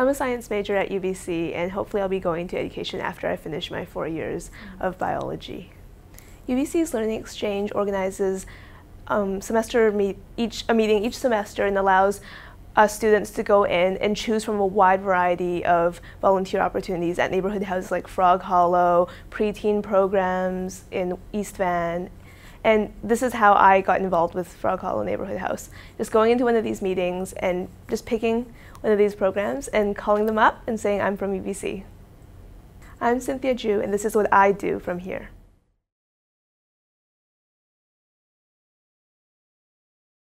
I'm a science major at UBC and hopefully I'll be going to education after I finish my four years of biology. UBC's Learning Exchange organizes um, semester meet each a meeting each semester and allows uh, students to go in and choose from a wide variety of volunteer opportunities at neighborhood houses like Frog Hollow, preteen programs in East Van, and this is how I got involved with Frog Hollow Neighborhood House. Just going into one of these meetings and just picking one of these programs and calling them up and saying, I'm from UBC. I'm Cynthia Zhu, and this is what I do from here.